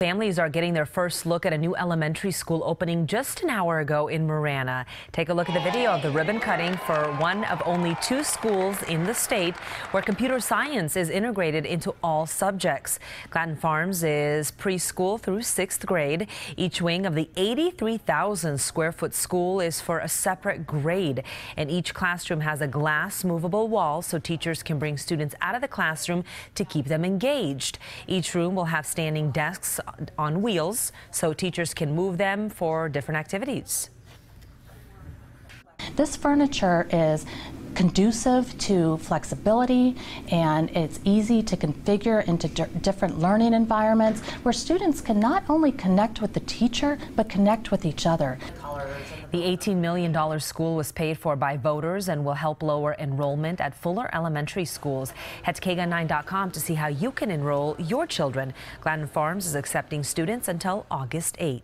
Families are getting their first look at a new elementary school opening just an hour ago in Marana. Take a look at the video of the ribbon cutting for one of only two schools in the state where computer science is integrated into all subjects. Gladden Farms is preschool through sixth grade. Each wing of the 83,000 square foot school is for a separate grade, and each classroom has a glass movable wall so teachers can bring students out of the classroom to keep them engaged. Each room will have standing desks on wheels so teachers can move them for different activities. This furniture is conducive to flexibility and it's easy to configure into different learning environments where students can not only connect with the teacher but connect with each other. The $18 million school was paid for by voters and will help lower enrollment at Fuller Elementary Schools. Head to KGUN9.com to see how you can enroll your children. Gladden Farms is accepting students until August 8th.